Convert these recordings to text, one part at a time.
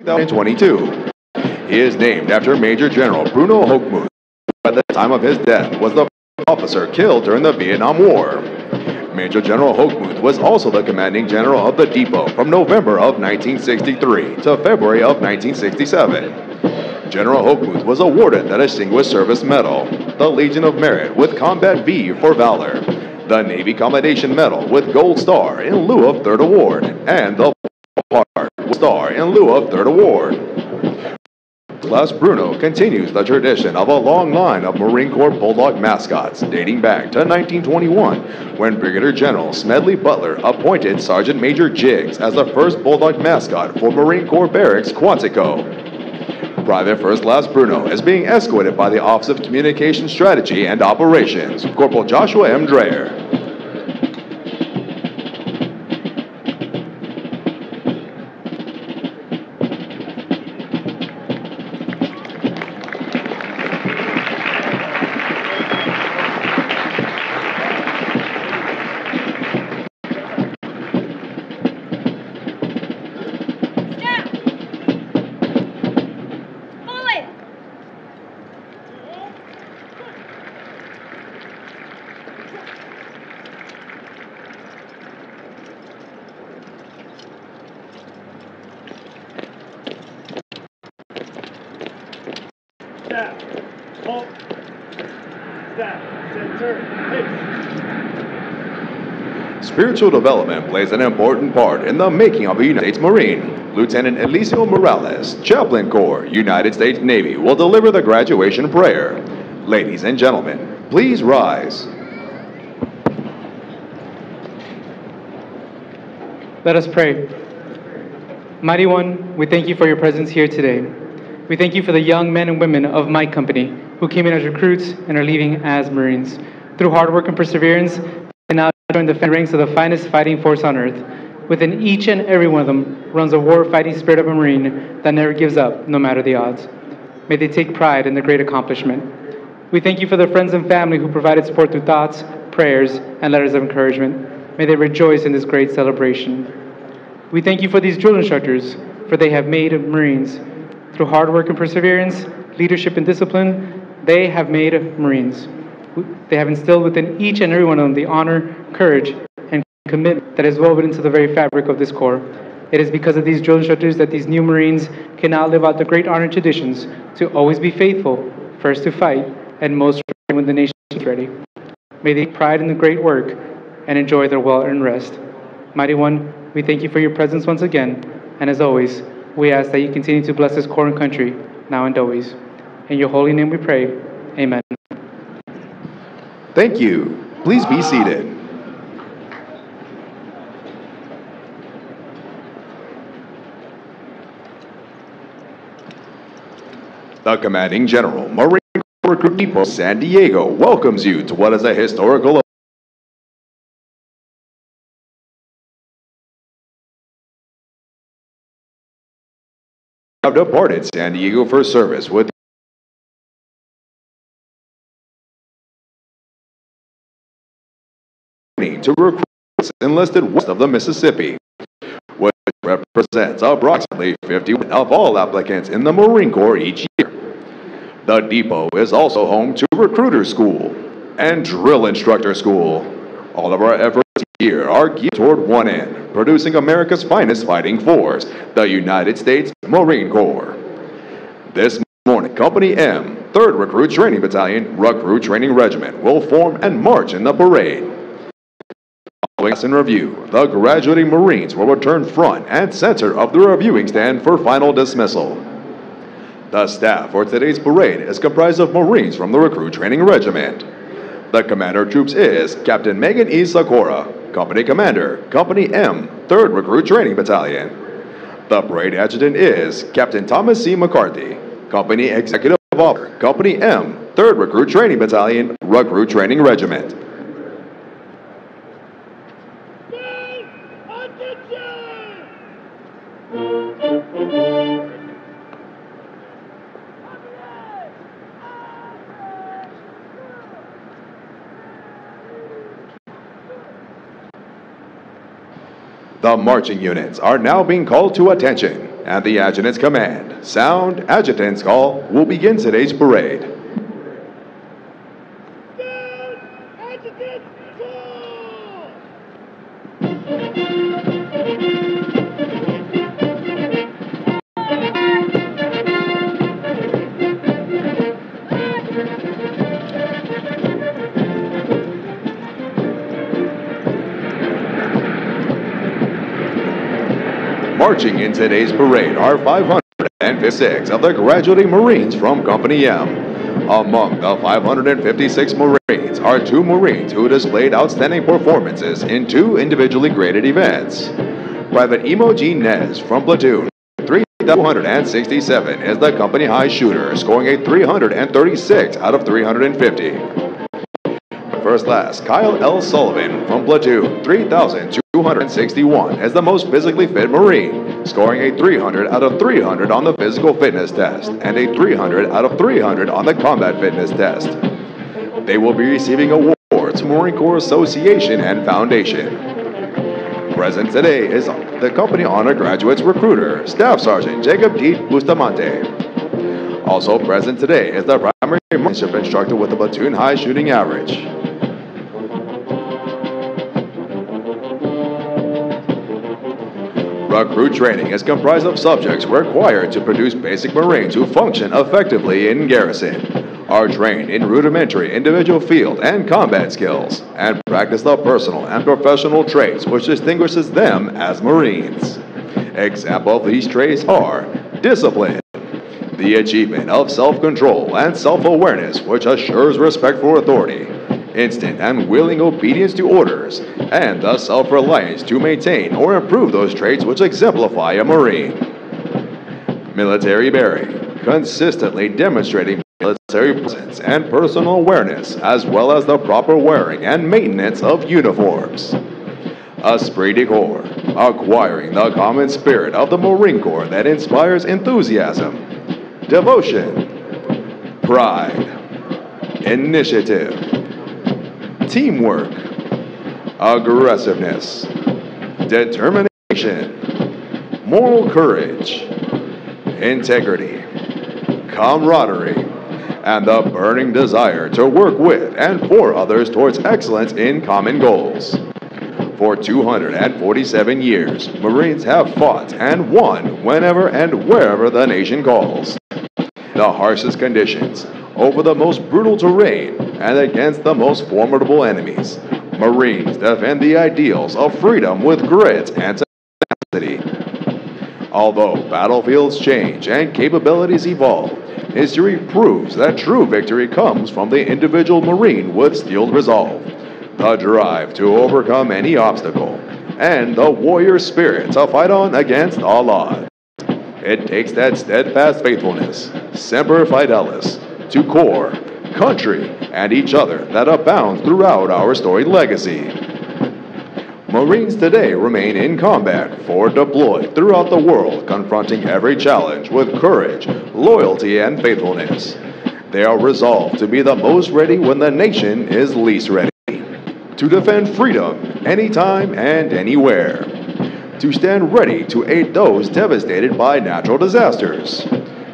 2022. He is named after Major General Bruno Hochmuth, at the time of his death was the officer killed during the Vietnam War. Major General Hochmuth was also the commanding general of the depot from November of 1963 to February of 1967. General Hochmuth was awarded the Distinguished Service Medal, the Legion of Merit with Combat V for Valor, the Navy Commendation Medal with Gold Star in lieu of Third Award, and the Star in lieu of Third Award. Class Bruno continues the tradition of a long line of Marine Corps Bulldog mascots dating back to 1921 when Brigadier General Smedley Butler appointed Sergeant Major Jiggs as the first Bulldog mascot for Marine Corps Barracks Quantico. Private First Class Bruno is being escorted by the Office of Communication Strategy and Operations, Corporal Joshua M. Dreyer. Spiritual development plays an important part in the making of a United States Marine. Lieutenant Eliseo Morales, Chaplain Corps, United States Navy, will deliver the graduation prayer. Ladies and gentlemen, please rise. Let us pray. Mighty One, we thank you for your presence here today. We thank you for the young men and women of Mike company who came in as recruits and are leaving as Marines. Through hard work and perseverance, they now join the ranks of the finest fighting force on earth. Within each and every one of them runs a war fighting spirit of a Marine that never gives up, no matter the odds. May they take pride in their great accomplishment. We thank you for the friends and family who provided support through thoughts, prayers, and letters of encouragement. May they rejoice in this great celebration. We thank you for these drill instructors, for they have made Marines. Through hard work and perseverance, leadership and discipline, they have made Marines. They have instilled within each and every one of them the honor, courage, and commitment that is woven into the very fabric of this Corps. It is because of these drill instructors that these new Marines can now live out the great honor traditions to always be faithful, first to fight, and most when the nation is ready. May they take pride in the great work and enjoy their well-earned rest. Mighty One, we thank you for your presence once again, and as always, we ask that you continue to bless this Corps and country, now and always. In your holy name we pray. Amen. Thank you. Please be seated. The Commanding General, Marine Corps Depot, San Diego, welcomes you to what is a historical have departed San Diego for service with to recruits enlisted west of the Mississippi, which represents approximately 50 of all applicants in the Marine Corps each year. The depot is also home to Recruiter School and Drill Instructor School. All of our efforts here are geared toward one end, producing America's finest fighting force, the United States Marine Corps. This morning, Company M, 3rd Recruit Training Battalion, Recruit Training Regiment, will form and march in the parade. In review, the graduating Marines will return front and center of the reviewing stand for final dismissal. The staff for today's parade is comprised of Marines from the Recruit Training Regiment. The commander troops is Captain Megan E. Sakura, Company Commander, Company M, 3rd Recruit Training Battalion. The parade adjutant is Captain Thomas C. McCarthy, Company Executive Officer, Company M, 3rd Recruit Training Battalion, Recruit Training Regiment. The marching units are now being called to attention. and the adjutant's command. Sound adjutant's call will begin today's parade. Marching in today's parade are 556 of the graduating Marines from Company M. Among the 556 Marines are two Marines who displayed outstanding performances in two individually graded events. Private Emo G. Nez from Platoon 3,267 is the company high shooter, scoring a 336 out of 350. First class, Kyle L. Sullivan from Platoon 3,261 as the most physically fit Marine, scoring a 300 out of 300 on the physical fitness test and a 300 out of 300 on the combat fitness test. They will be receiving awards from Marine Corps Association and Foundation. Present today is the company honor graduates recruiter, Staff Sergeant Jacob D. Bustamante. Also present today is the primary marksmanship instructor with a platoon high shooting average. Recruit training is comprised of subjects required to produce basic Marines who function effectively in garrison, are trained in rudimentary individual field and combat skills, and practice the personal and professional traits which distinguishes them as Marines. Example of these traits are discipline, the achievement of self-control and self-awareness which assures respect for authority, instant and willing obedience to orders, and the self-reliance to maintain or improve those traits which exemplify a Marine. Military bearing, consistently demonstrating military presence and personal awareness, as well as the proper wearing and maintenance of uniforms. Esprit de Corps, acquiring the common spirit of the Marine Corps that inspires enthusiasm, devotion, pride, initiative, teamwork, aggressiveness, determination, moral courage, integrity, camaraderie, and the burning desire to work with and for others towards excellence in common goals. For 247 years, Marines have fought and won whenever and wherever the nation calls. The harshest conditions, over the most brutal terrain, and against the most formidable enemies. Marines defend the ideals of freedom with grit and tenacity. Although battlefields change and capabilities evolve, history proves that true victory comes from the individual Marine with steeled resolve, the drive to overcome any obstacle, and the warrior spirit to fight on against all odds. It takes that steadfast faithfulness, semper fidelis, to corps, country, and each other that abounds throughout our storied legacy. Marines today remain in combat, forward deployed throughout the world, confronting every challenge with courage, loyalty, and faithfulness. They are resolved to be the most ready when the nation is least ready. To defend freedom anytime and anywhere. To stand ready to aid those devastated by natural disasters.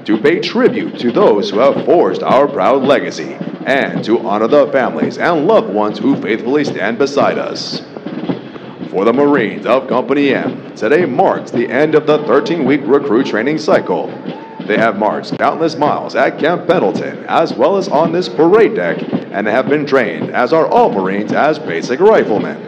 To pay tribute to those who have forged our proud legacy. And to honor the families and loved ones who faithfully stand beside us. For the Marines of Company M, today marks the end of the 13 week recruit training cycle. They have marched countless miles at Camp Pendleton as well as on this parade deck and have been trained, as are all Marines, as basic riflemen.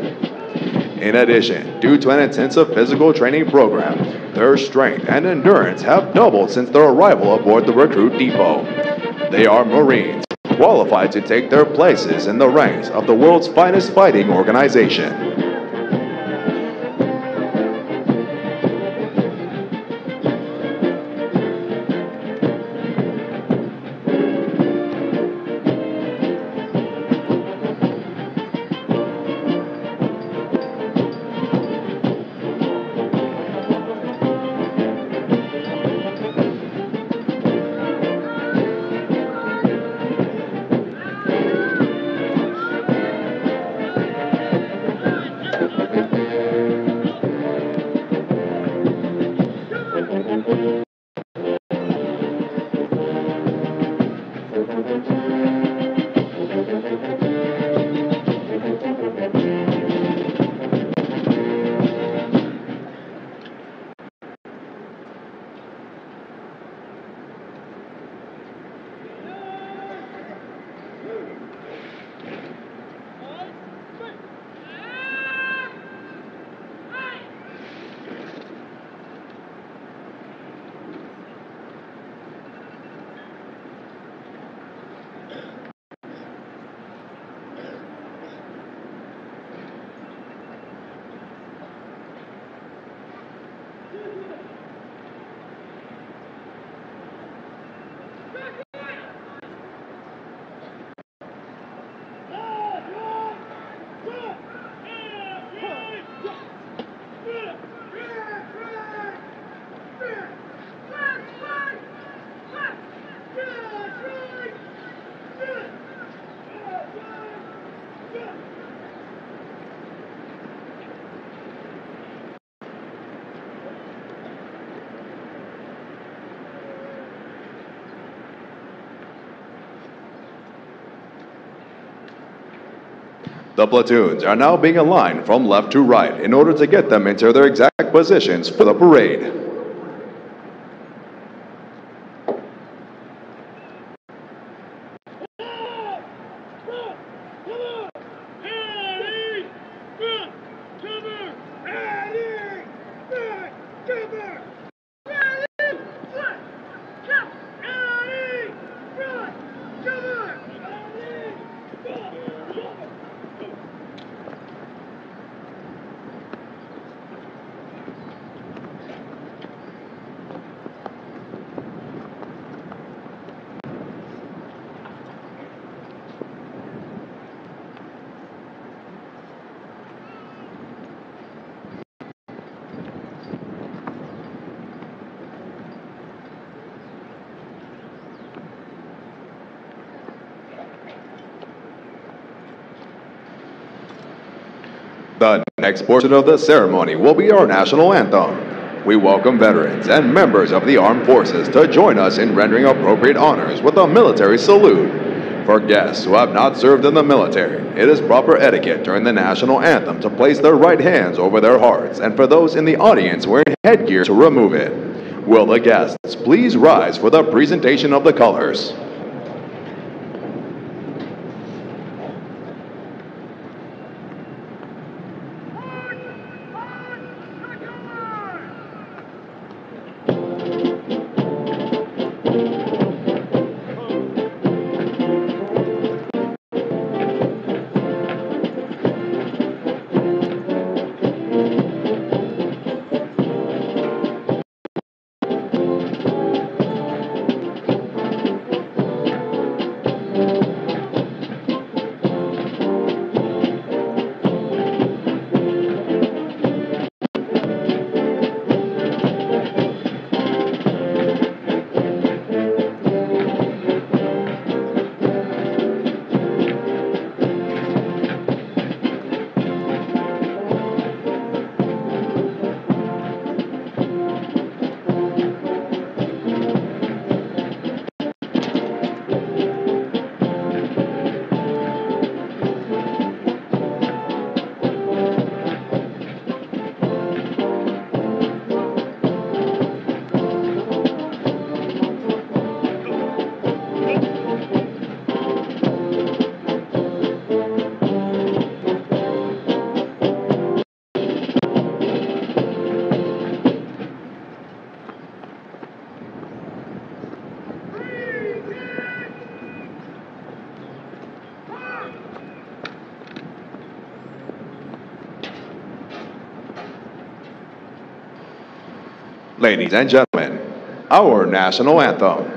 In addition, due to an intensive physical training program, their strength and endurance have doubled since their arrival aboard the recruit depot. They are Marines, qualified to take their places in the ranks of the world's finest fighting organization. The platoons are now being aligned from left to right in order to get them into their exact positions for the parade. Next portion of the ceremony will be our national anthem. We welcome veterans and members of the armed forces to join us in rendering appropriate honors with a military salute. For guests who have not served in the military, it is proper etiquette during the national anthem to place their right hands over their hearts, and for those in the audience wearing headgear to remove it. Will the guests please rise for the presentation of the colors? Ladies and gentlemen, our national anthem.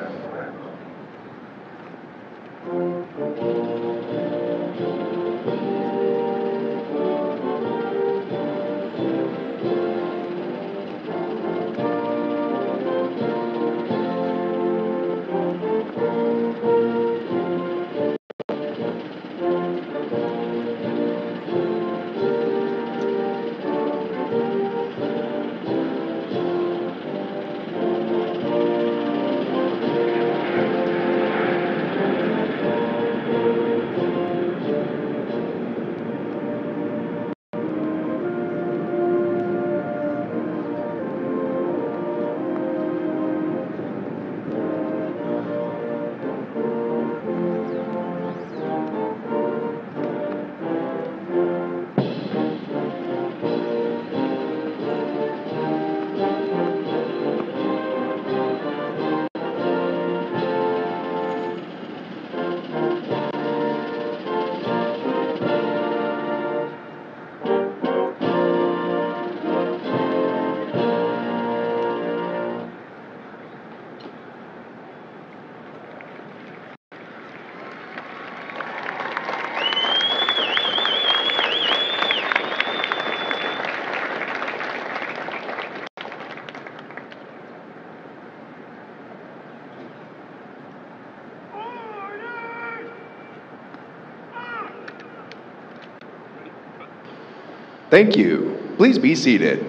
Thank you. Please be seated.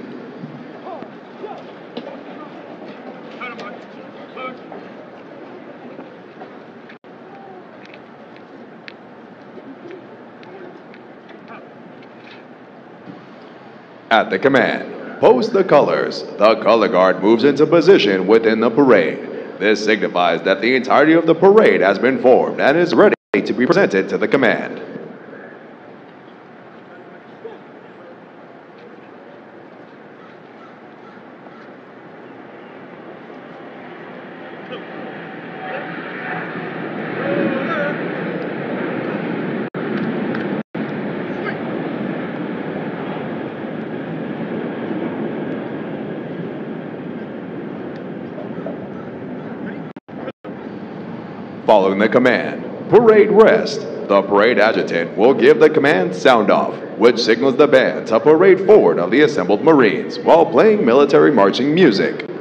At the command, post the colors. The color guard moves into position within the parade. This signifies that the entirety of the parade has been formed and is ready to be presented to the command. Following the command, parade rest. The parade adjutant will give the command sound off, which signals the band to parade forward of the assembled Marines while playing military marching music.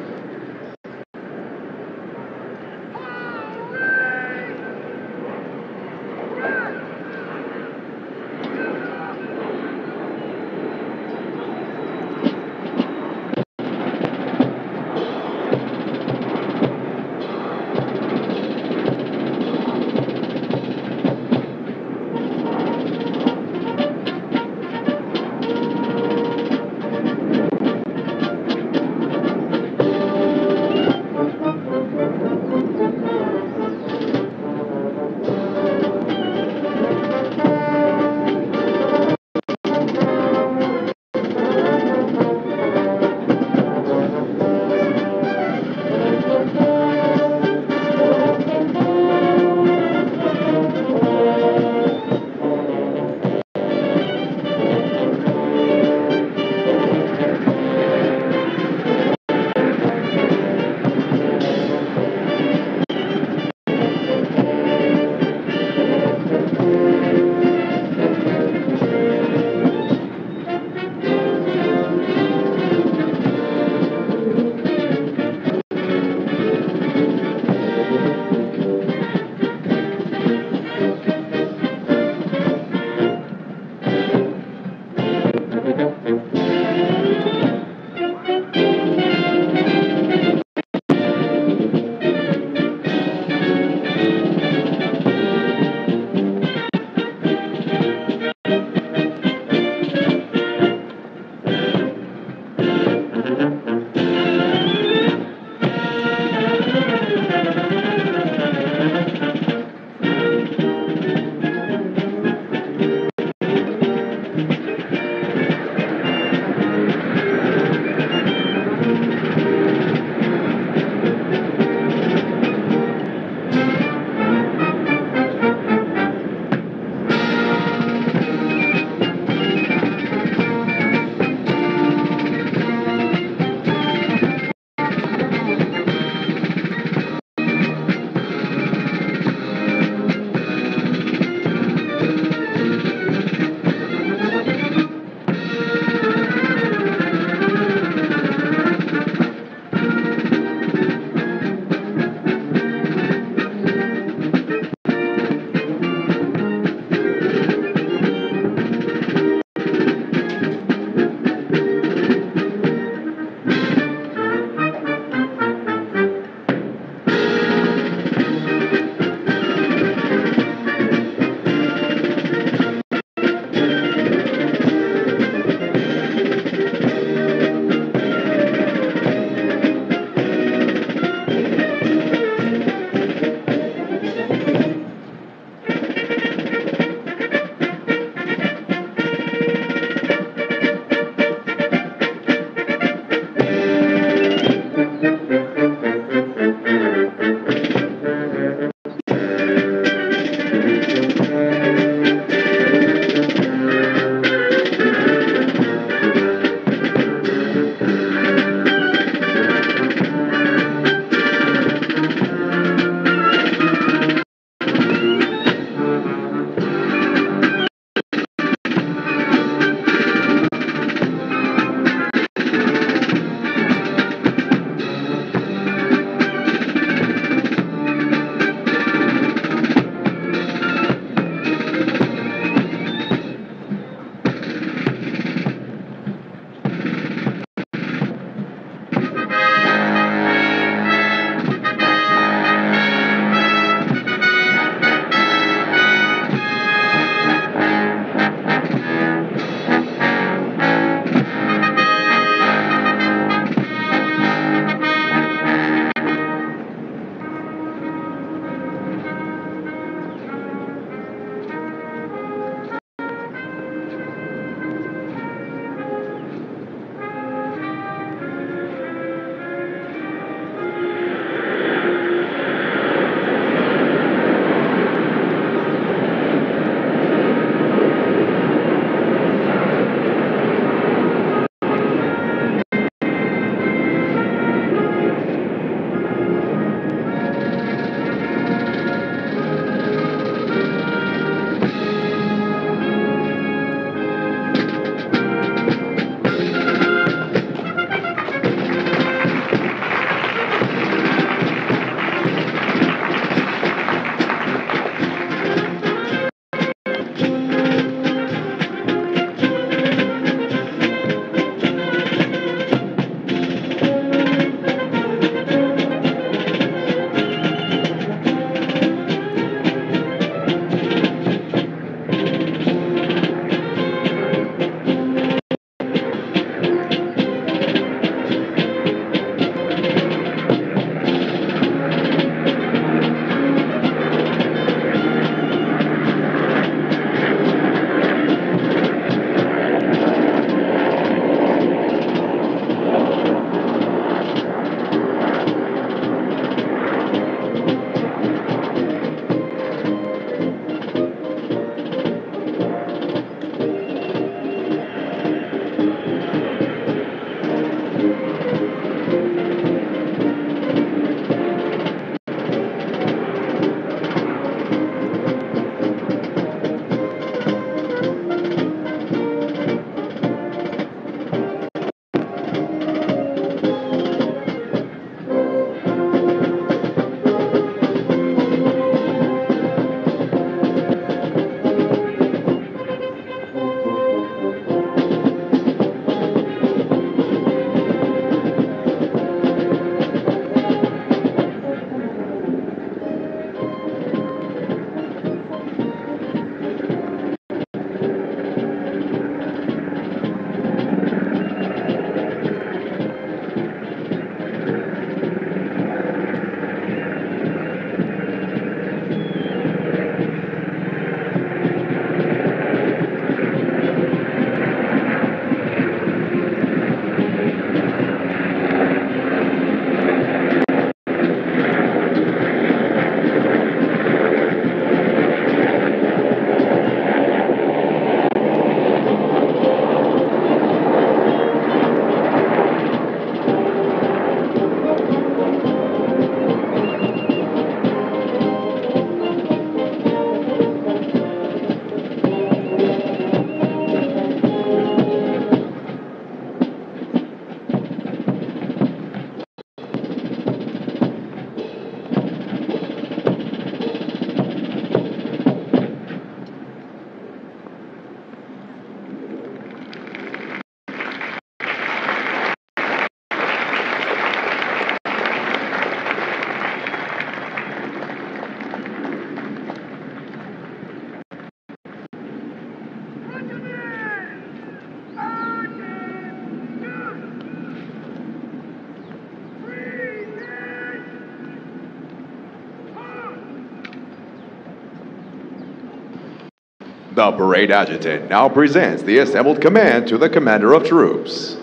The parade adjutant now presents the assembled command to the commander of troops.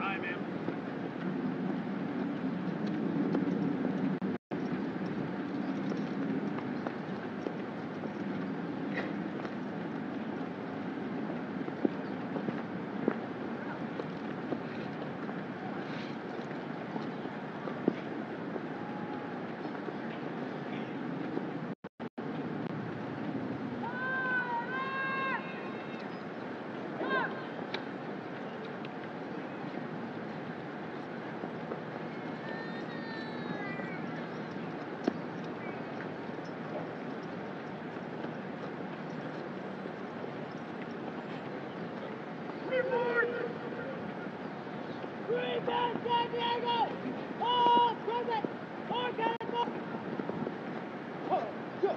Aye, ma'am. Report! Green Bay, San Diego! All present! All council! Oh, good.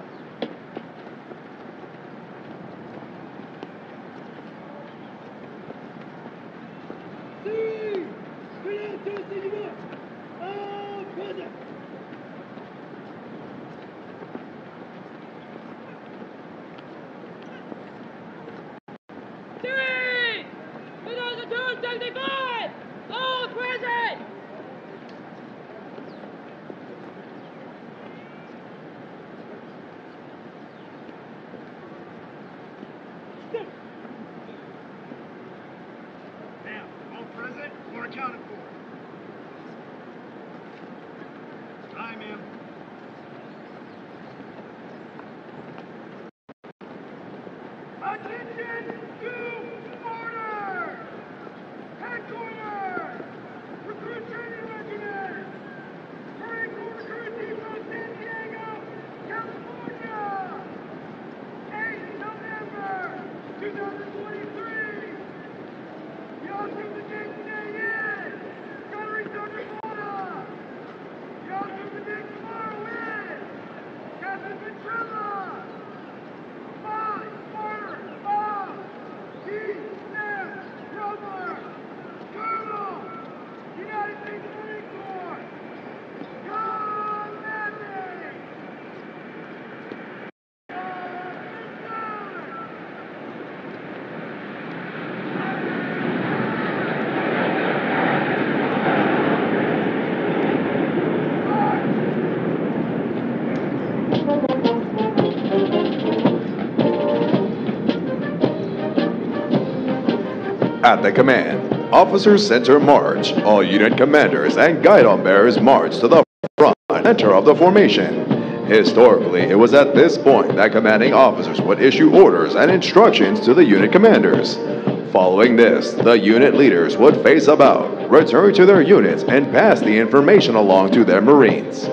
Sí! Cuidado, señor! All present! Three! 2075! All present! Now, all present or accounted for? Aye, ma'am. Attention to order! Headquarters! Recruit training regiment! Marine Corps Recruit Depot, San Diego, California! 8 November 2023! Y'all do the date today is Gunnery Sergeant Florida! Y'all do the date tomorrow is Captain Ventrella! Five, Carter, Bob, Keith, Smith, Rover, Colonel, United States Marine Corps, John Matthews! John At the command, officers center march. All unit commanders and guidon bearers march to the front center of the formation. Historically, it was at this point that commanding officers would issue orders and instructions to the unit commanders. Following this, the unit leaders would face about, return to their units, and pass the information along to their Marines.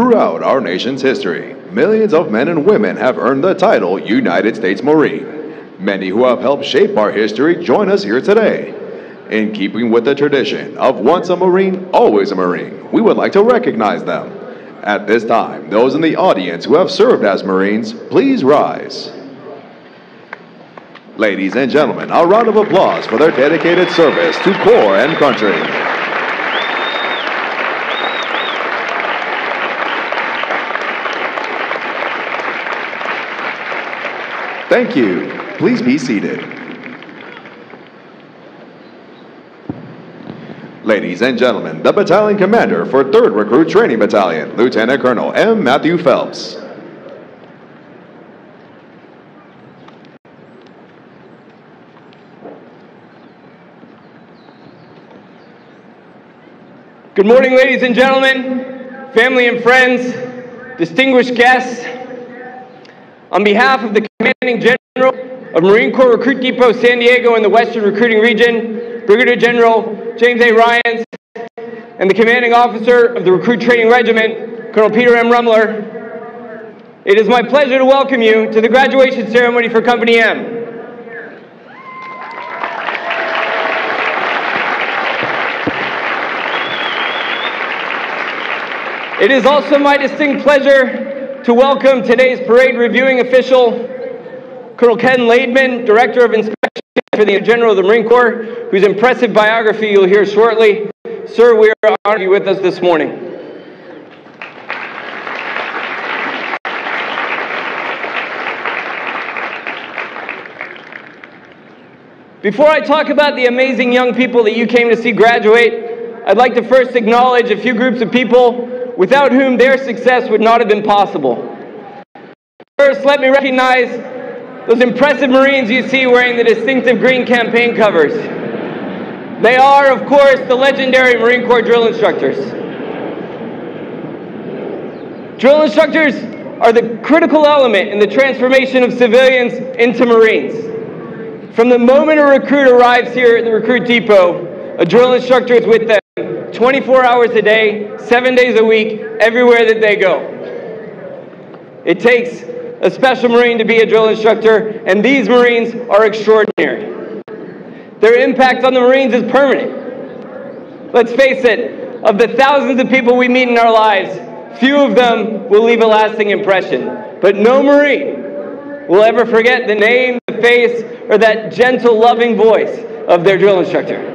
Throughout our nation's history, millions of men and women have earned the title United States Marine. Many who have helped shape our history join us here today. In keeping with the tradition of once a Marine, always a Marine, we would like to recognize them. At this time, those in the audience who have served as Marines, please rise. Ladies and gentlemen, a round of applause for their dedicated service to corps and country. Thank you. Please be seated. Ladies and gentlemen, the battalion commander for 3rd Recruit Training Battalion, Lieutenant Colonel M. Matthew Phelps. Good morning, ladies and gentlemen, family and friends, distinguished guests. On behalf of the Commanding General of Marine Corps Recruit Depot San Diego in the Western Recruiting Region, Brigadier General James A. Ryans, and the Commanding Officer of the Recruit Training Regiment, Colonel Peter M. Rumler, it is my pleasure to welcome you to the graduation ceremony for Company M. It is also my distinct pleasure to welcome today's parade reviewing official, Colonel Ken Laidman, Director of Inspection for the General of the Marine Corps, whose impressive biography you'll hear shortly. Sir, we are honored to be with us this morning. Before I talk about the amazing young people that you came to see graduate, I'd like to first acknowledge a few groups of people without whom their success would not have been possible. First, let me recognize those impressive Marines you see wearing the distinctive green campaign covers. They are, of course, the legendary Marine Corps drill instructors. Drill instructors are the critical element in the transformation of civilians into Marines. From the moment a recruit arrives here at the recruit depot, a drill instructor is with them 24 hours a day, seven days a week, everywhere that they go. It takes a special Marine to be a drill instructor, and these Marines are extraordinary. Their impact on the Marines is permanent. Let's face it, of the thousands of people we meet in our lives, few of them will leave a lasting impression. But no Marine will ever forget the name, the face, or that gentle, loving voice of their drill instructor.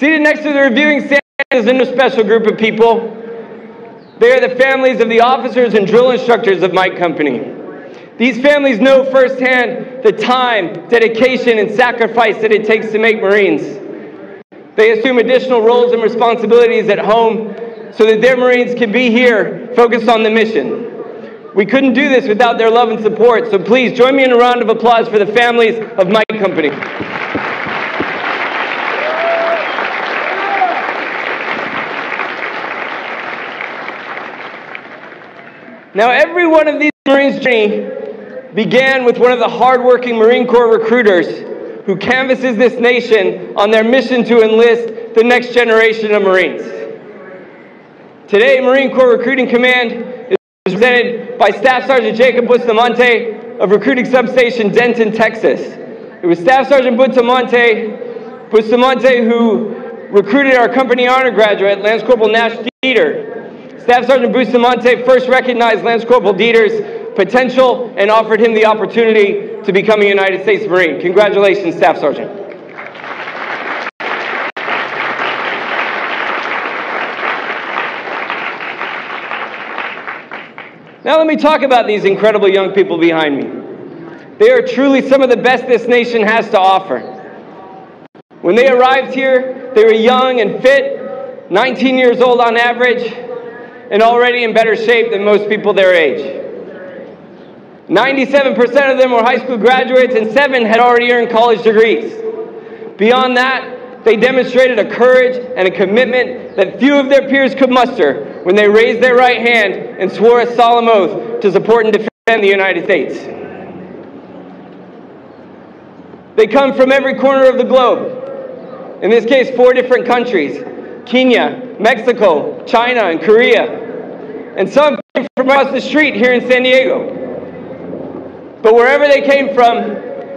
Seated next to the reviewing stand is a special group of people. They are the families of the officers and drill instructors of my company. These families know firsthand the time, dedication, and sacrifice that it takes to make Marines. They assume additional roles and responsibilities at home so that their Marines can be here focused on the mission. We couldn't do this without their love and support, so please join me in a round of applause for the families of my company. Now, every one of these Marines' journey began with one of the hardworking Marine Corps recruiters who canvasses this nation on their mission to enlist the next generation of Marines. Today, Marine Corps Recruiting Command is represented by Staff Sergeant Jacob Bustamante of Recruiting Substation Denton, Texas. It was Staff Sergeant Bustamante, Bustamante who recruited our company honor graduate, Lance Corporal Nash Dieter, Staff Sergeant Bustamante first recognized Lance Corporal Dieter's potential and offered him the opportunity to become a United States Marine. Congratulations, Staff Sergeant. Now let me talk about these incredible young people behind me. They are truly some of the best this nation has to offer. When they arrived here, they were young and fit, 19 years old on average, and already in better shape than most people their age. 97% of them were high school graduates, and seven had already earned college degrees. Beyond that, they demonstrated a courage and a commitment that few of their peers could muster when they raised their right hand and swore a solemn oath to support and defend the United States. They come from every corner of the globe. In this case, four different countries Kenya, Mexico, China, and Korea. And some came from across the street here in San Diego. But wherever they came from,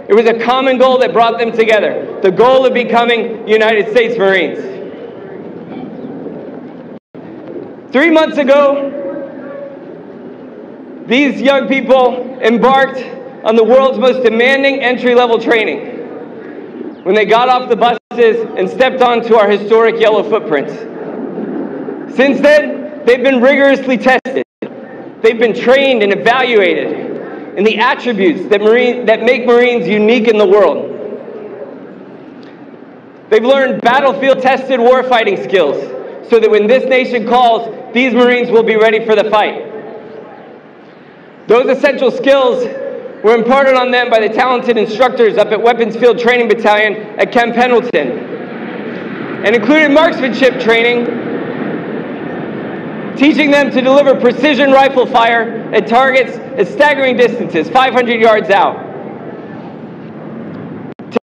it was a common goal that brought them together the goal of becoming United States Marines. Three months ago, these young people embarked on the world's most demanding entry level training when they got off the buses and stepped onto our historic yellow footprints. Since then, they've been rigorously tested. They've been trained and evaluated in the attributes that, Marine, that make Marines unique in the world. They've learned battlefield tested warfighting skills so that when this nation calls, these Marines will be ready for the fight. Those essential skills were imparted on them by the talented instructors up at Weapons Field Training Battalion at Camp Pendleton and included marksmanship training, teaching them to deliver precision rifle fire at targets at staggering distances, 500 yards out.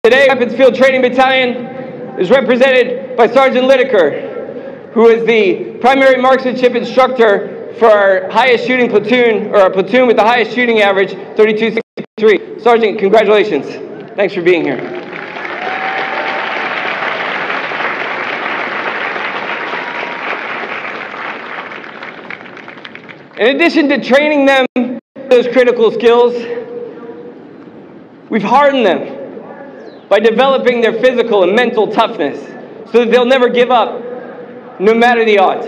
Today, Weapons Field Training Battalion is represented by Sergeant Lideker, who is the primary marksmanship instructor for our highest shooting platoon, or our platoon with the highest shooting average, 3263. Sergeant, congratulations. Thanks for being here. In addition to training them those critical skills, we've hardened them by developing their physical and mental toughness so that they'll never give up, no matter the odds.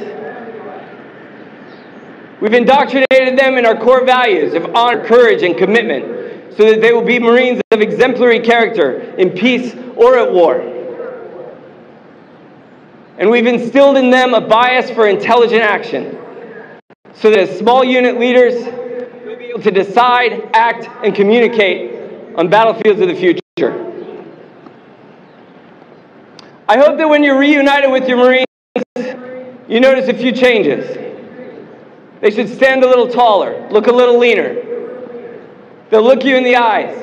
We've indoctrinated them in our core values of honor, courage, and commitment so that they will be Marines of exemplary character in peace or at war. And we've instilled in them a bias for intelligent action so that as small unit leaders, we'll be able to decide, act, and communicate on battlefields of the future. I hope that when you're reunited with your Marines, you notice a few changes. They should stand a little taller, look a little leaner. They'll look you in the eyes,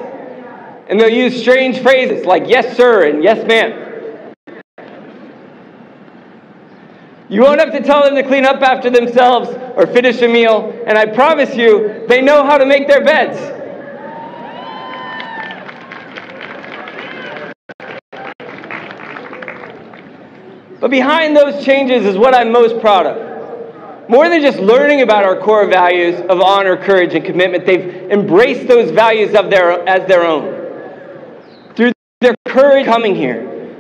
and they'll use strange phrases like yes, sir, and yes, ma'am. You won't have to tell them to clean up after themselves or finish a meal, and I promise you, they know how to make their beds. But behind those changes is what I'm most proud of. More than just learning about our core values of honor, courage, and commitment, they've embraced those values of their, as their own. Through their courage coming here,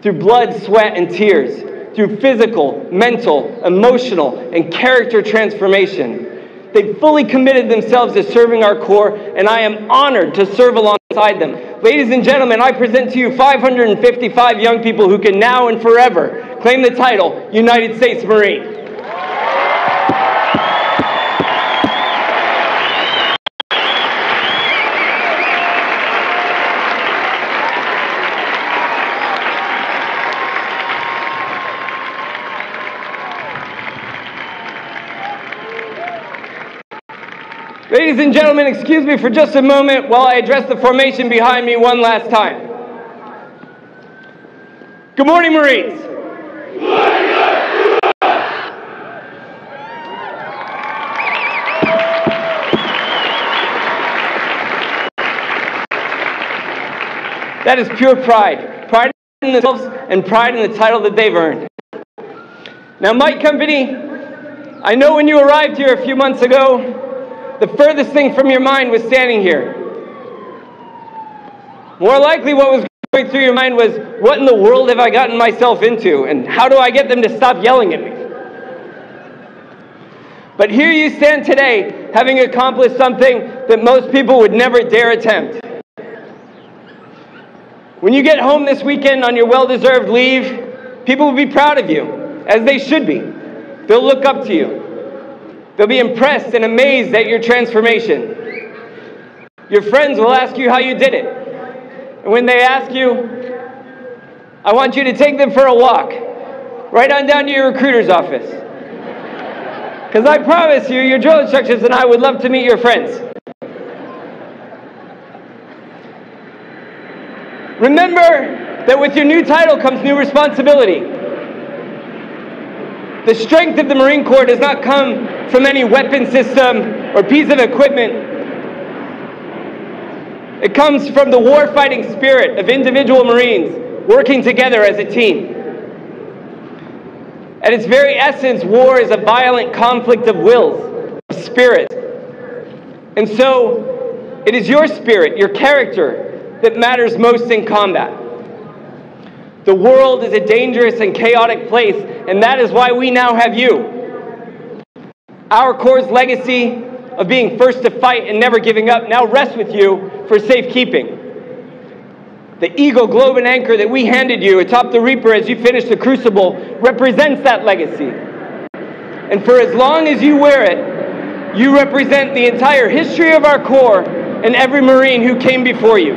through blood, sweat, and tears, through physical, mental, emotional, and character transformation. They've fully committed themselves to serving our Corps, and I am honored to serve alongside them. Ladies and gentlemen, I present to you 555 young people who can now and forever claim the title United States Marine. Ladies and gentlemen, excuse me for just a moment while I address the formation behind me one last time. Good morning, Marines. That is pure pride. Pride in themselves and pride in the title that they've earned. Now, Mike Company, I know when you arrived here a few months ago, the furthest thing from your mind was standing here. More likely, what was going through your mind was, what in the world have I gotten myself into? And how do I get them to stop yelling at me? But here you stand today, having accomplished something that most people would never dare attempt. When you get home this weekend on your well deserved leave, people will be proud of you, as they should be. They'll look up to you. They'll be impressed and amazed at your transformation. Your friends will ask you how you did it. And when they ask you, I want you to take them for a walk, right on down to your recruiter's office. Because I promise you, your drill instructors and I would love to meet your friends. Remember that with your new title comes new responsibility. The strength of the Marine Corps does not come from any weapon system or piece of equipment. It comes from the war-fighting spirit of individual Marines working together as a team. At its very essence, war is a violent conflict of wills, of spirit. And so, it is your spirit, your character, that matters most in combat. The world is a dangerous and chaotic place, and that is why we now have you. Our Corps' legacy of being first to fight and never giving up now rests with you for safekeeping. The Eagle Globe and Anchor that we handed you atop the Reaper as you finish the Crucible represents that legacy. And for as long as you wear it, you represent the entire history of our Corps and every Marine who came before you.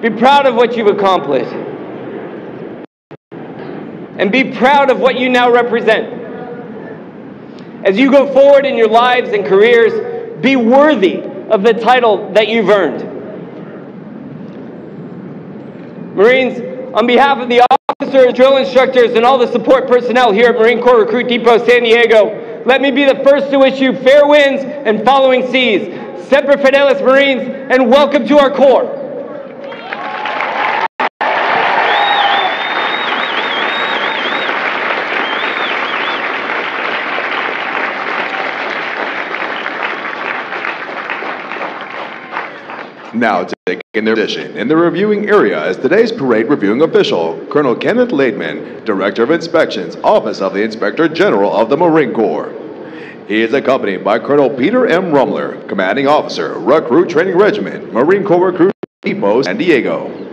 Be proud of what you've accomplished. And be proud of what you now represent. As you go forward in your lives and careers, be worthy of the title that you've earned. Marines, on behalf of the officers, drill instructors, and all the support personnel here at Marine Corps Recruit Depot San Diego, let me be the first to wish you fair winds and following seas. Semper Fidelis Marines, and welcome to our Corps. Now taking their position in the reviewing area is today's parade reviewing official, Colonel Kenneth Laidman, Director of Inspections, Office of the Inspector General of the Marine Corps. He is accompanied by Colonel Peter M. Rumler, Commanding Officer, Recruit Training Regiment, Marine Corps Recruit Depot, San Diego.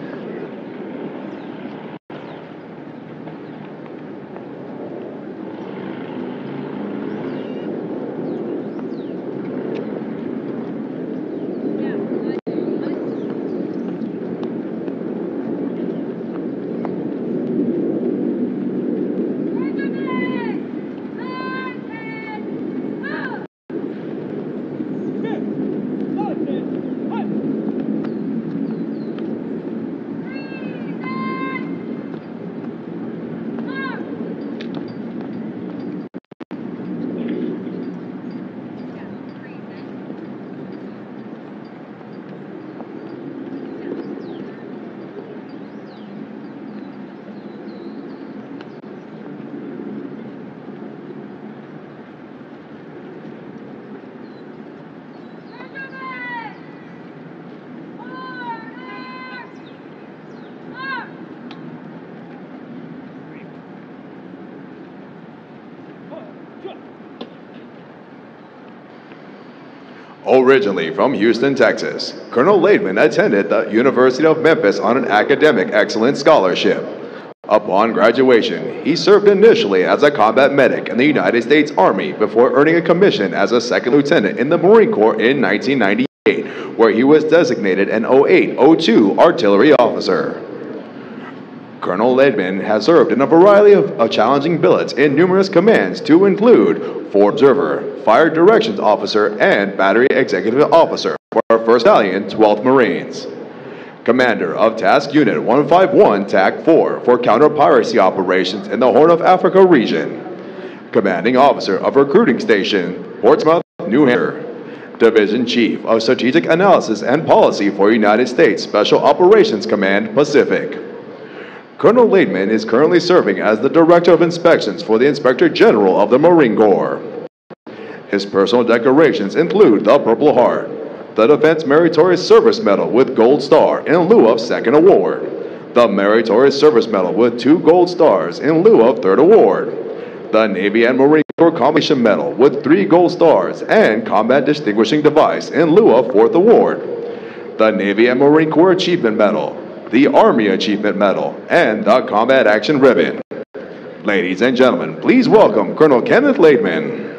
Originally from Houston, Texas, Colonel Laidman attended the University of Memphis on an academic excellence scholarship. Upon graduation, he served initially as a combat medic in the United States Army before earning a commission as a second lieutenant in the Marine Corps in 1998, where he was designated an 08-02 artillery officer. Colonel Laidman has served in a variety of, challenging billets in numerous commands to include Forward Observer, Fire Directions Officer, and Battery Executive Officer for 1st Battalion, 12th Marines. Commander of Task Unit 151 TAC 4 for counter-piracy operations in the Horn of Africa region. Commanding Officer of Recruiting Station, Portsmouth, New Hampshire. Division Chief of Strategic Analysis and Policy for United States Special Operations Command, Pacific. Colonel Laidman is currently serving as the Director of Inspections for the Inspector General of the Marine Corps. His personal decorations include the Purple Heart, the Defense Meritorious Service Medal with Gold Star in lieu of second award, the Meritorious Service Medal with two gold stars in lieu of third award, the Navy and Marine Corps Commendation Medal with three gold stars and Combat Distinguishing Device in lieu of fourth award, the Navy and Marine Corps Achievement Medal, the Army Achievement Medal, and the Combat Action Ribbon. Ladies and gentlemen, please welcome Colonel Kenneth Laidman.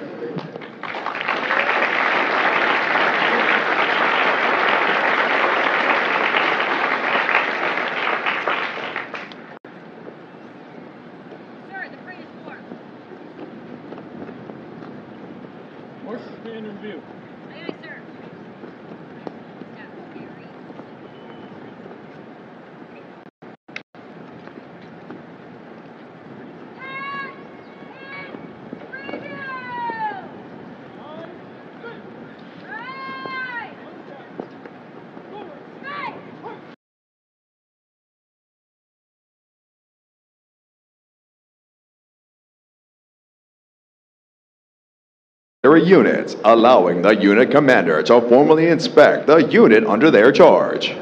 military units, allowing the unit commander to formally inspect the unit under their charge.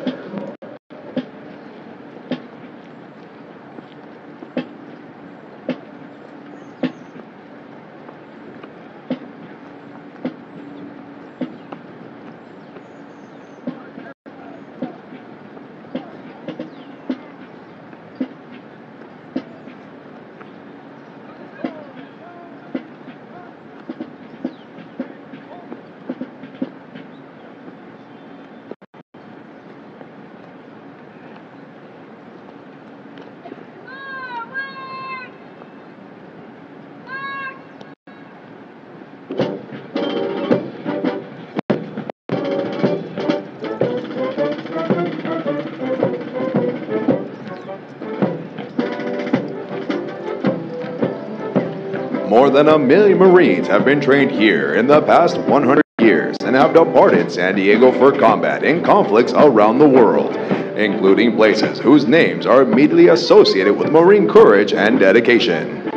More than a million Marines have been trained here in the past 100 years and have departed San Diego for combat in conflicts around the world, including places whose names are immediately associated with Marine courage and dedication.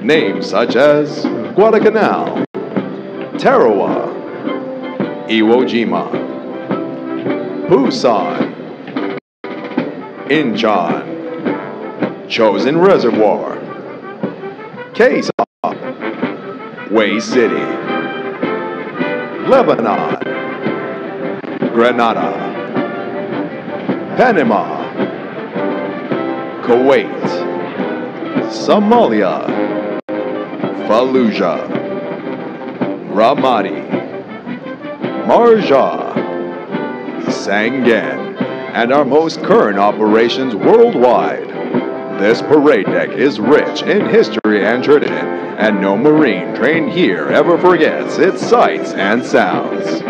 Names such as Guadalcanal, Tarawa, Iwo Jima, Busan, Incheon, Chosin Reservoir, Khe Sanh, Hue City, Lebanon, Grenada, Panama, Kuwait, Somalia, Fallujah, Ramadi, Marjah, Sangin, and our most current operations worldwide. This parade deck is rich in history and tradition, and no Marine trained here ever forgets its sights and sounds.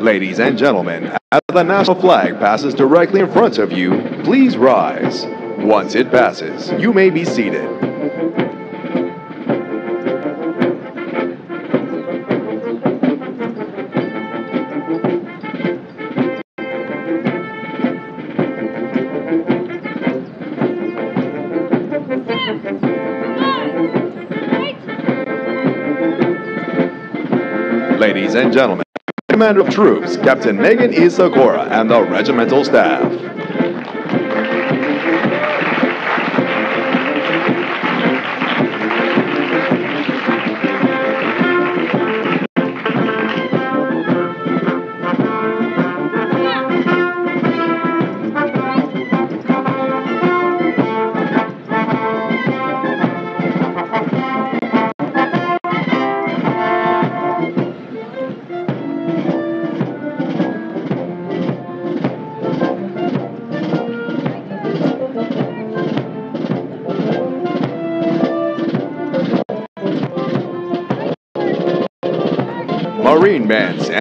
Ladies and gentlemen, as the national flag passes directly in front of you, please rise. Once it passes, you may be seated. And gentlemen, Commander of Troops, Captain Megan Isagora, and the regimental staff.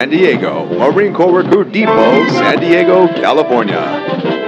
San Diego, Marine Corps Recruit Depot, San Diego, California.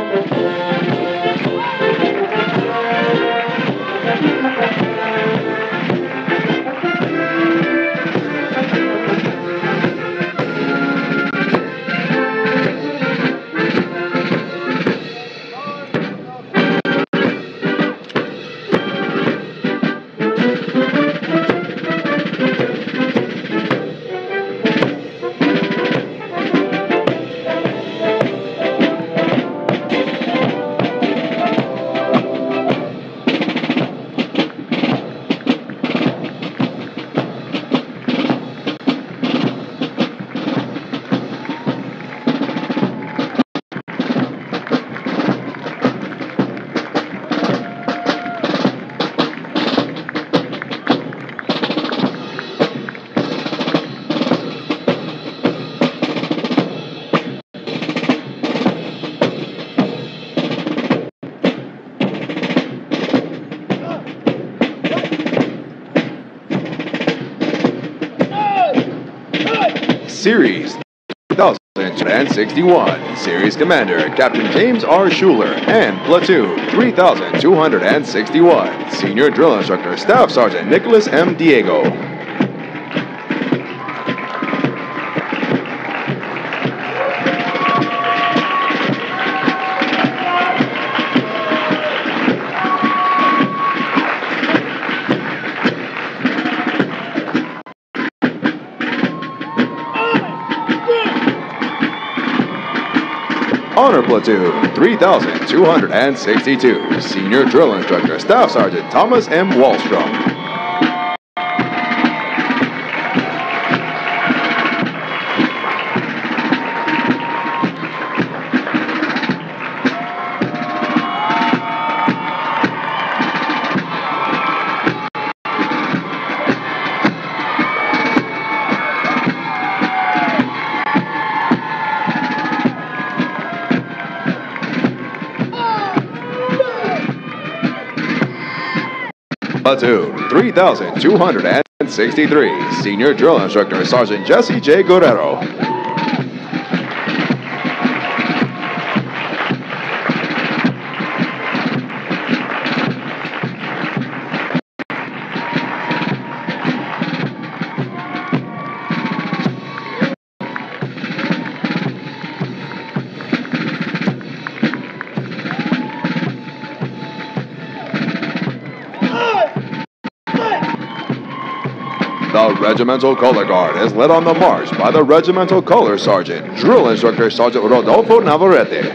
3061, Series Commander Captain James R. Schuler, and Platoon 3261, Senior Drill Instructor Staff Sergeant Nicholas M. Diego. Platoon 3262, Senior Drill Instructor Staff Sergeant Thomas M. Wallstrom. Platoon 3263, Senior Drill Instructor Sergeant Jesse J. Guerrero. Regimental Color Guard is led on the march by the Regimental Color Sergeant, Drill Instructor Sergeant Rodolfo Navarrete.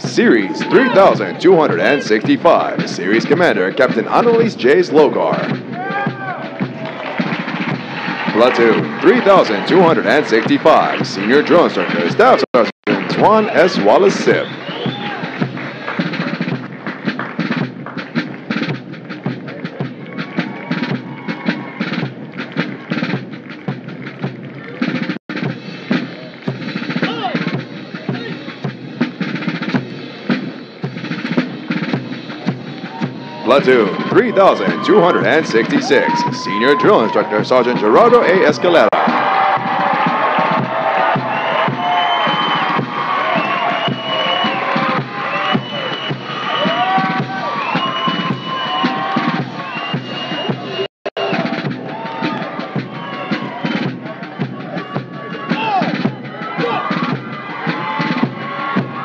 Series 3265, Series Commander Captain Annalise J. Slogar. Platoon 3265, Senior Drill Instructor Staff Sergeant Juan S. Wallace Sip. Platoon 3266, Senior Drill Instructor Sergeant Gerardo A. Escalera.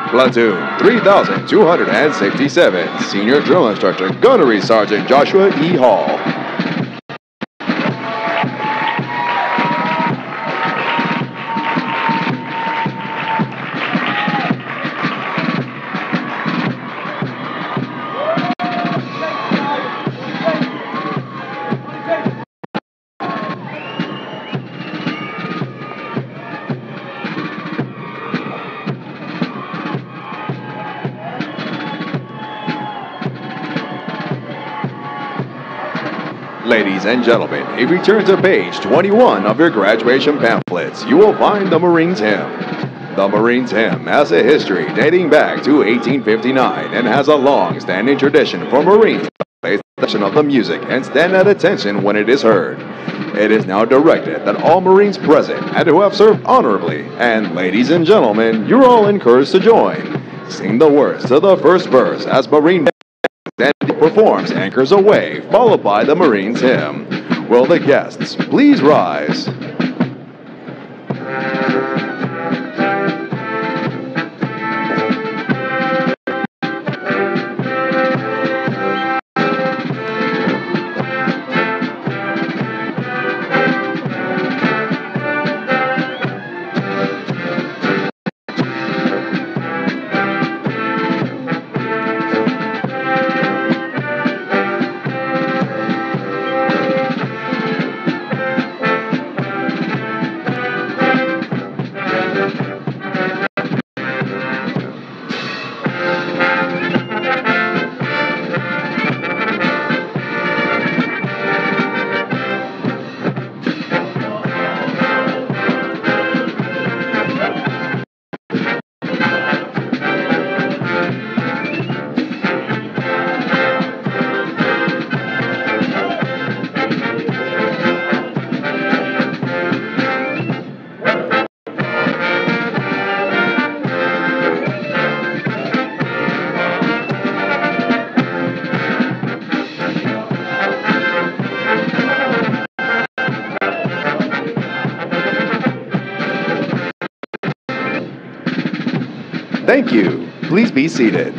Platoon 3267, Senior Drill Instructor Gunnery Sergeant Joshua E. Hall. Ladies and gentlemen, if you turn to page 21 of your graduation pamphlets, you will find the Marines Hymn. The Marines Hymn has a history dating back to 1859 and has a long-standing tradition for Marines to play section of the music and stand at attention when it is heard. It is now directed that all Marines present and who have served honorably, and ladies and gentlemen, you're all encouraged to join. Sing the words to the first verse as Marine then he performs Anchors Aweigh, followed by the Marines hymn. Will the guests please rise? Thank you. Please be seated.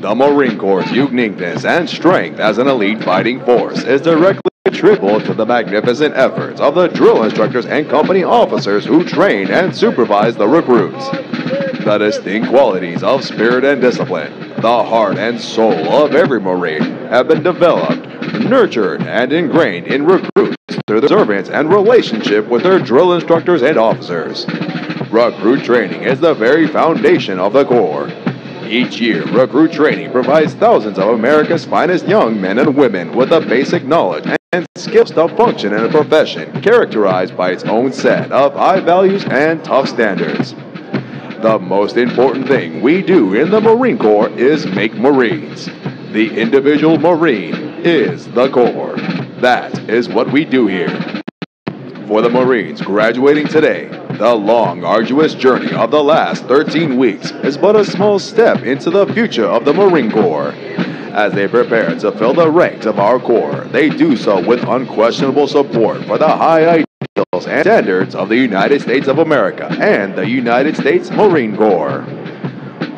The Marine Corps' uniqueness and strength as an elite fighting force is directly attributable to the magnificent efforts of the drill instructors and company officers who train and supervise the recruits. The distinct qualities of spirit and discipline, the heart and soul of every Marine have been developed, nurtured, and ingrained in recruits through their servants and relationship with their drill instructors and officers. Recruit training is the very foundation of the Corps. Each year, recruit training provides thousands of America's finest young men and women with the basic knowledge and skills to function in a profession characterized by its own set of high values and tough standards. The most important thing we do in the Marine Corps is make Marines. The individual Marine is the Corps. That is what we do here. For the Marines graduating today, the long, arduous journey of the last 13 weeks is but a small step into the future of the Marine Corps. As they prepare to fill the ranks of our Corps, they do so with unquestionable support for the high ideals and standards of the United States of America and the United States Marine Corps.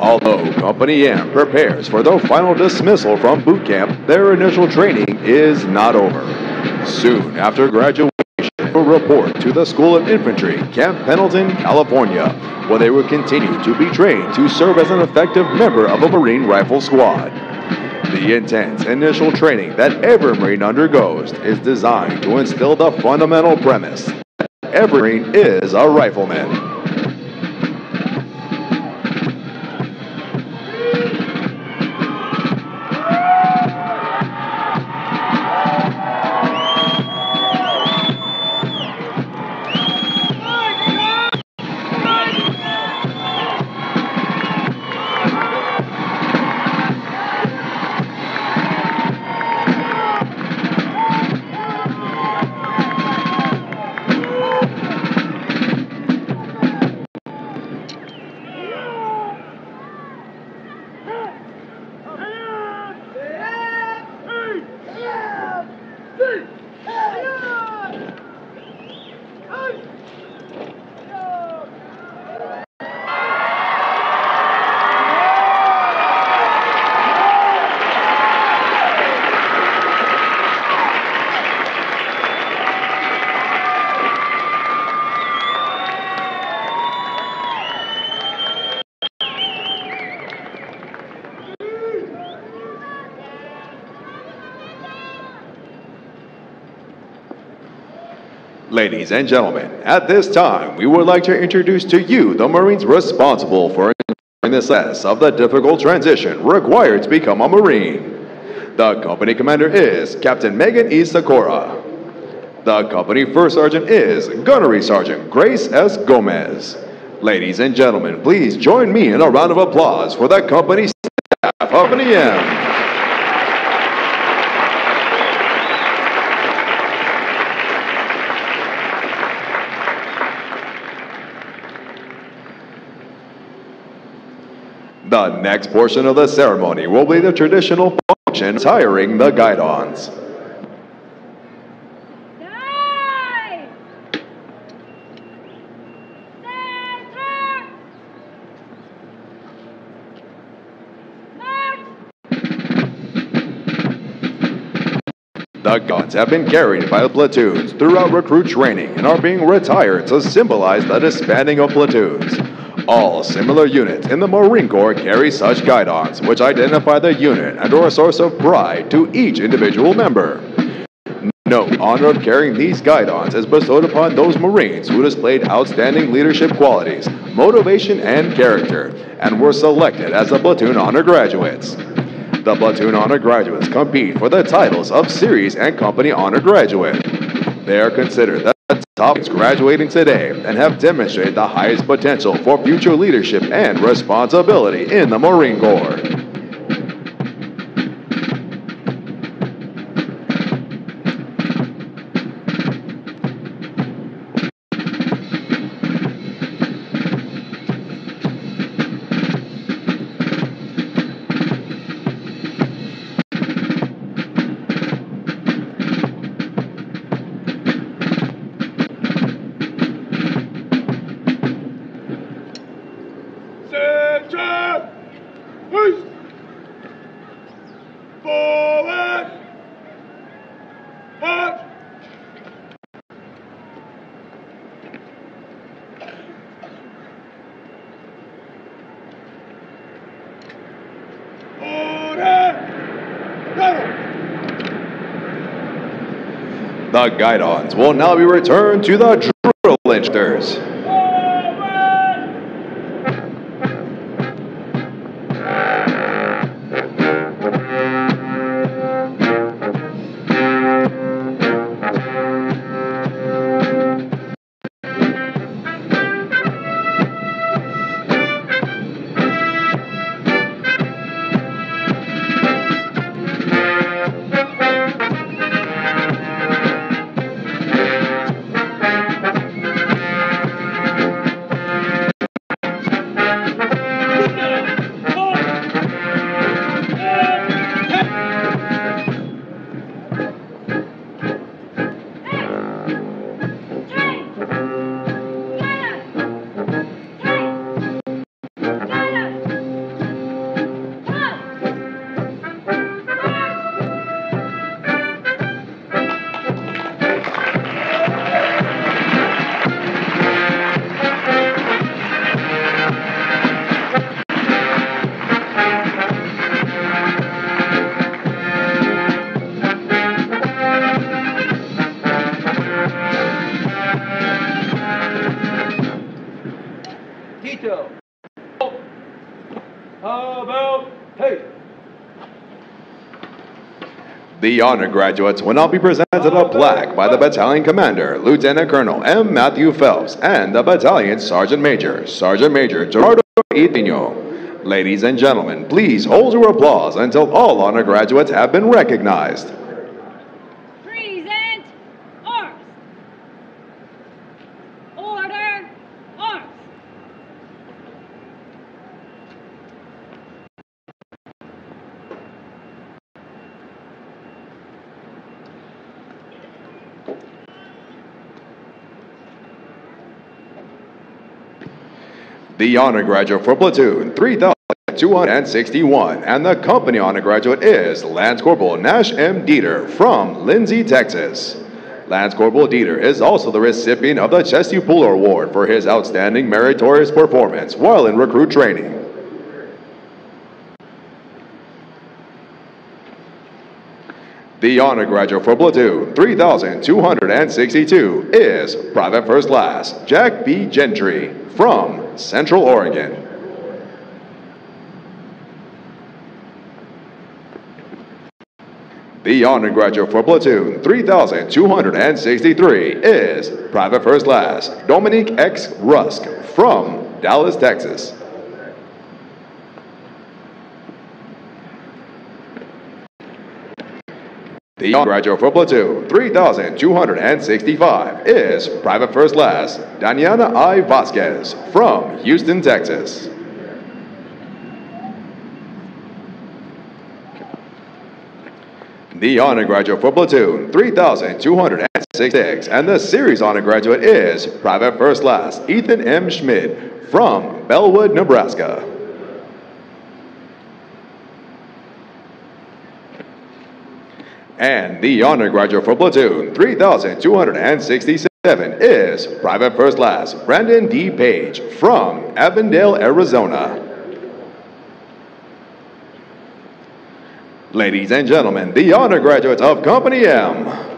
Although Company M prepares for their final dismissal from boot camp, their initial training is not over. Soon after graduation, they will report to the School of Infantry, Camp Pendleton, California, where they will continue to be trained to serve as an effective member of a Marine Rifle Squad. The intense initial training that every Marine undergoes is designed to instill the fundamental premise that every Marine is a rifleman. Ladies and gentlemen, at this time, we would like to introduce to you the Marines responsible for ensuring the success of the difficult transition required to become a Marine. The company commander is Captain Megan E. Sakura. The company first sergeant is Gunnery Sergeant Grace S. Gomez. Ladies and gentlemen, please join me in a round of applause for the company staff of Company M. The next portion of the ceremony will be the traditional function hiring the guidons. The guns have been carried by the platoons throughout recruit training and are being retired to symbolize the disbanding of platoons. All similar units in the Marine Corps carry such guidons, which identify the unit and are a source of pride to each individual member. No honor of carrying these guidons is bestowed upon those Marines who displayed outstanding leadership qualities, motivation, and character, and were selected as the platoon honor graduates. The platoon honor graduates compete for the titles of series and company honor graduate. They are considered the top graduating today and have demonstrated the highest potential for future leadership and responsibility in the Marine Corps. Will now be returned to the drill instructors. The honor graduates will now be presented a plaque by the battalion commander, Lieutenant Colonel M. Matthew Phelps, and the battalion sergeant major, Sergeant Major Gerardo Itino. Ladies and gentlemen, please hold your applause until all honor graduates have been recognized. Present arms. Order arms. The honor graduate for platoon 3261 and the company honor graduate is Lance Corporal Nash M. Dieter from Lindsay, Texas. Lance Corporal Dieter is also the recipient of the Chesty Puller Award for his outstanding meritorious performance while in recruit training. The honor graduate for platoon 3262 is Private First Class Jack B. Gentry from Central Oregon. The honor graduate for platoon 3263 is Private First Class Dominique X. Rusk from Dallas, Texas. The graduate for platoon 3265 is Private First Class Daniana I. Vasquez from Houston, Texas. The honor graduate for platoon 3266 and the series honor graduate is Private First Class Ethan M. Schmidt from Bellwood, Nebraska. And the honor graduate for platoon 3267 is Private First Class Brandon D. Page from Avondale, Arizona. Ladies and gentlemen, the honor graduates of Company M.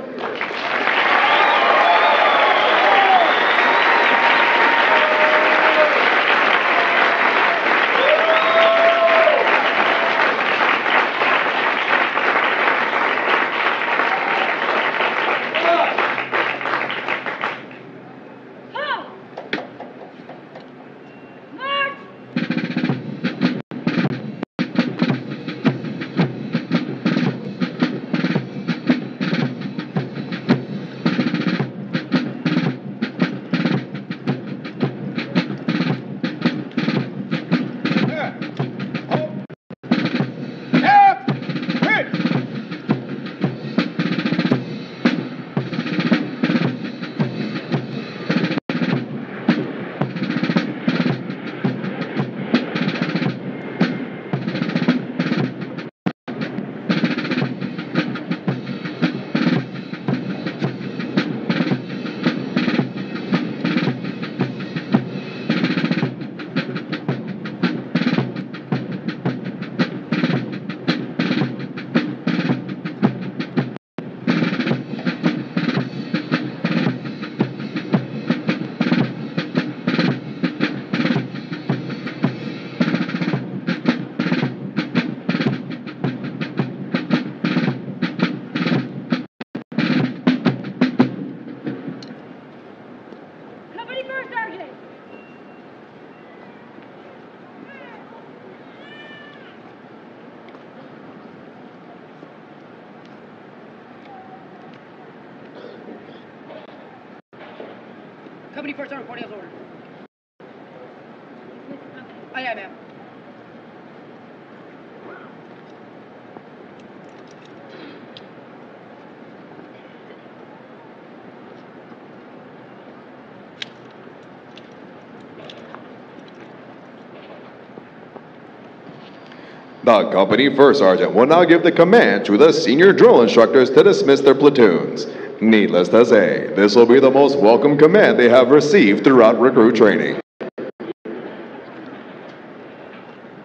The company first sergeant will now give the command to the senior drill instructors to dismiss their platoons. Needless to say, this will be the most welcome command they have received throughout recruit training.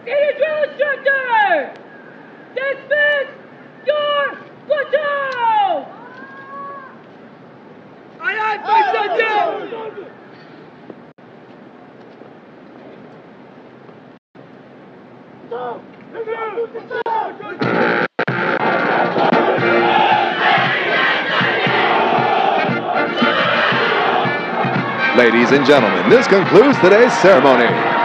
Senior drill instructor! Dismiss your platoon! Aye, aye, first sergeant! Ladies and gentlemen, this concludes today's ceremony.